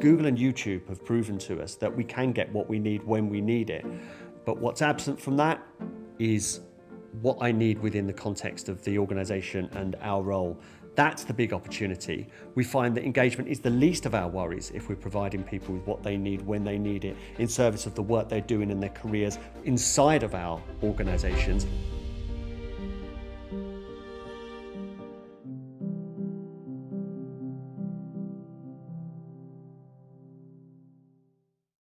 Google and YouTube have proven to us that we can get what we need when we need it. But what's absent from that is what I need within the context of the organisation and our role. That's the big opportunity. We find that engagement is the least of our worries if we're providing people with what they need when they need it in service of the work they're doing in their careers inside of our organisations.